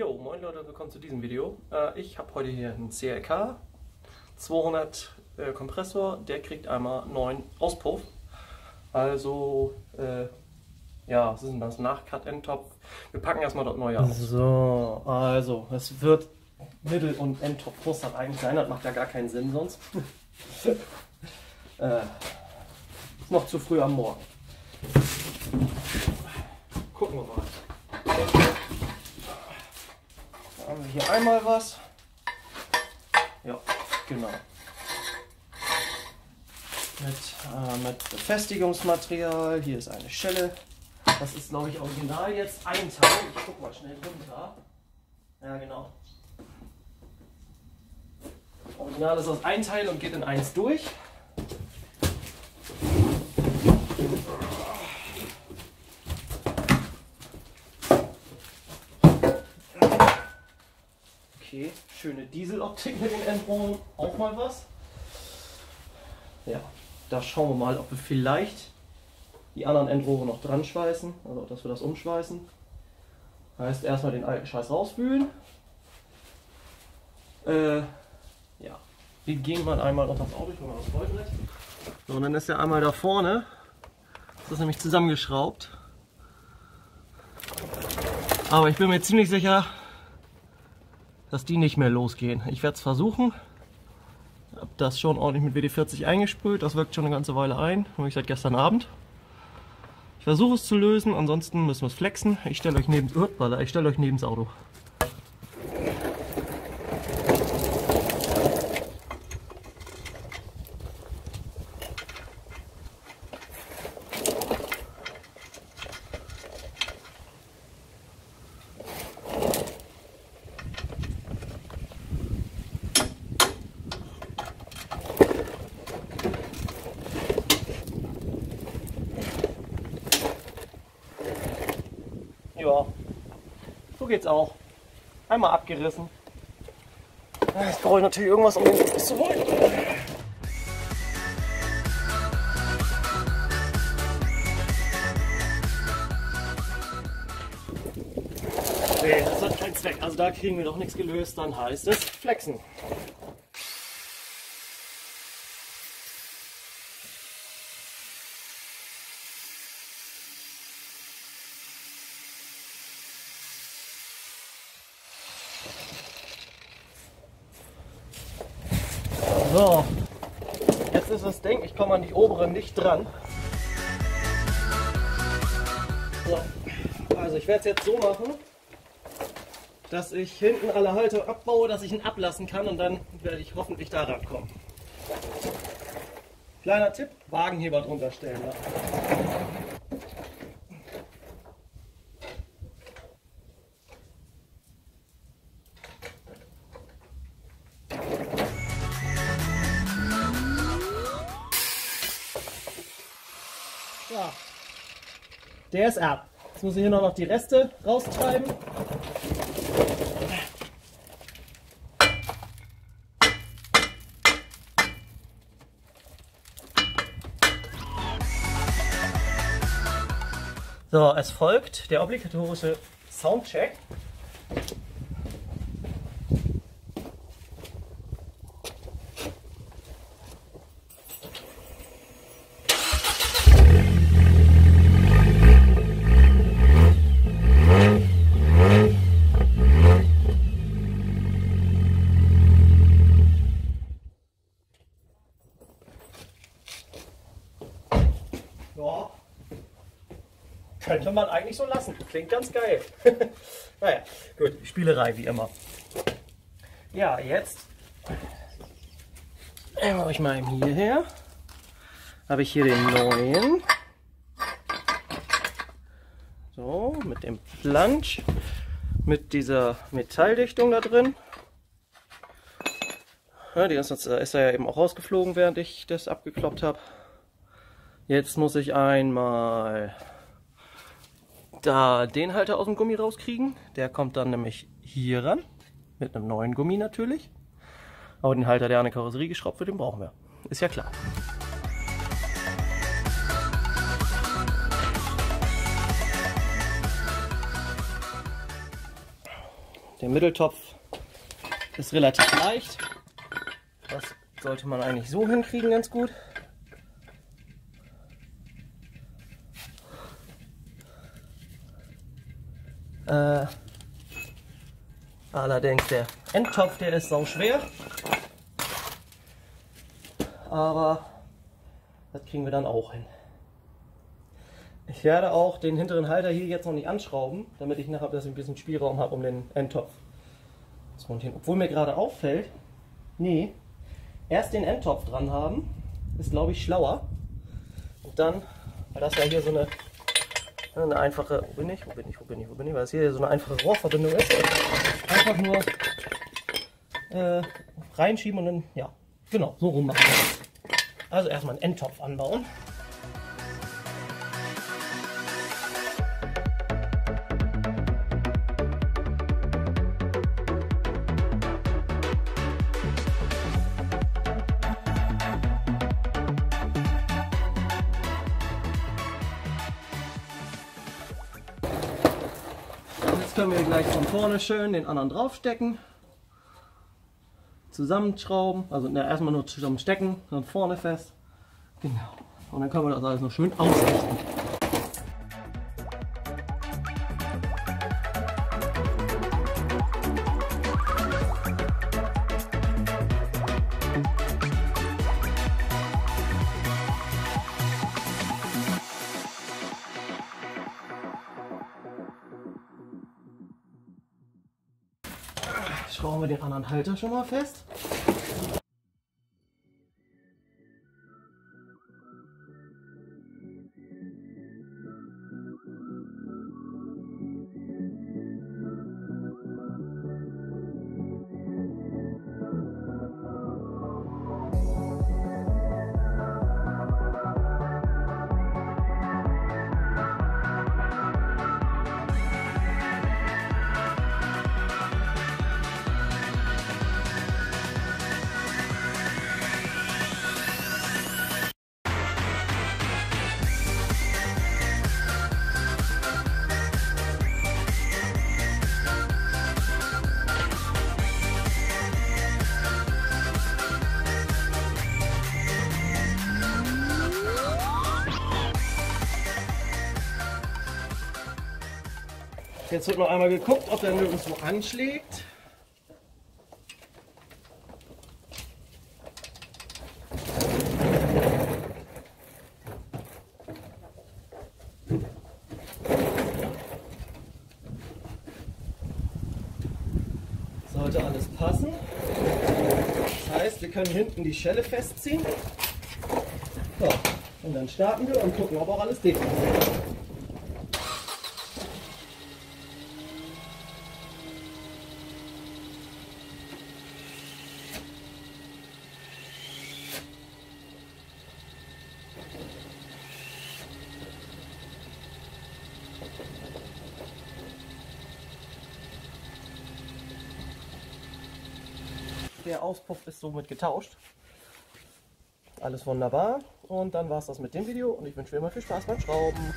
Jo, moin Leute, willkommen zu diesem Video. Äh, ich habe heute hier einen CLK 200 äh, Kompressor, der kriegt einmal neuen Auspuff. Also, äh, ja, was ist denn das? Nach-Cut-Endtopf. Wir packen erstmal das neue aus. So, also, es wird Mittel- und Endtopf muss das eigentlich sein, das macht ja gar keinen Sinn sonst. äh, ist noch zu früh am Morgen. Gucken wir mal. Da haben wir hier einmal was. Ja, genau. Mit, äh, mit Befestigungsmaterial. Hier ist eine Schelle. Das ist, glaube ich, original jetzt ein Teil. Ich guck mal schnell runter. Ja, genau. Original ist aus ein Teil und geht in eins durch. Okay, schöne Dieseloptik mit den Endrohren, auch mal was. Ja, da schauen wir mal, ob wir vielleicht die anderen Endrohre noch dran schweißen, also dass wir das umschweißen. Heißt erstmal den alten Scheiß rauswühlen. Äh, ja, wir gehen mal einmal noch das Auto, ich mal das Rollbrett. So, und dann ist er einmal da vorne. Das ist nämlich zusammengeschraubt. Aber ich bin mir ziemlich sicher, dass die nicht mehr losgehen. Ich werde es versuchen. Habe das schon ordentlich mit WD-40 eingespült. Das wirkt schon eine ganze Weile ein. Habe ich seit gestern Abend. Ich versuche es zu lösen, ansonsten müssen wir es flexen. Ich stelle euch neben, ich stelle euch neben das Auto. Ja, so geht's auch. Einmal abgerissen. Jetzt brauche ich natürlich irgendwas, um den zu holen. Nee, das hat keinen Zweck. Also da kriegen wir doch nichts gelöst. Dann heißt es flexen. So, jetzt ist das Ding, ich komme an die obere nicht dran. So, also ich werde es jetzt so machen, dass ich hinten alle Halter abbaue, dass ich ihn ablassen kann und dann werde ich hoffentlich da rankommen. Kleiner Tipp, Wagenheber drunter stellen lassen. Ja. Der ist ab. Jetzt muss ich hier noch die Reste raustreiben. So, es folgt der obligatorische Soundcheck. Ja. Könnte man eigentlich so lassen. Klingt ganz geil. naja, gut. Spielerei wie immer. Ja, jetzt mache ich mal hierher. Habe ich hier den neuen. So, mit dem Plansch. Mit dieser Metalldichtung da drin. Ja, die ist, ist ja eben auch rausgeflogen, während ich das abgekloppt habe. Jetzt muss ich einmal da den Halter aus dem Gummi rauskriegen. Der kommt dann nämlich hier ran. Mit einem neuen Gummi natürlich. Aber den Halter, der an der Karosserie geschraubt wird, den brauchen wir. Ist ja klar. der Mitteltopf ist relativ leicht. Das sollte man eigentlich so hinkriegen ganz gut. Äh, allerdings der Endtopf, der ist sau schwer. Aber das kriegen wir dann auch hin. Ich werde auch den hinteren Halter hier jetzt noch nicht anschrauben, damit ich nachher ein bisschen Spielraum habe, um den Endtopf zu montieren. Obwohl mir gerade auffällt, nee, erst den Endtopf dran haben, ist glaube ich schlauer. Und dann, weil das ja hier so eine, eine einfache, wo bin ich, wo bin ich, wo bin ich, wo bin ich, weil das hier so eine einfache Rohrverbindung ist, einfach nur äh, reinschieben und dann, ja, genau, so rum machen. Also erstmal einen Endtopf anbauen. Können wir gleich von vorne schön den anderen draufstecken. Zusammenschrauben, also ne, erstmal nur zusammenstecken, dann vorne fest. Genau. Und dann können wir das alles noch schön ausrichten. Schrauben wir den anderen Halter schon mal fest. Jetzt wird noch einmal geguckt, ob der nirgendwo anschlägt. Sollte alles passen. Das heißt, wir können hinten die Schelle festziehen. So, und dann starten wir und gucken, ob auch alles dicht ist. Der Auspuff ist somit getauscht. Alles wunderbar. Und dann war es das mit dem Video und ich wünsche dir mal viel Spaß beim Schrauben.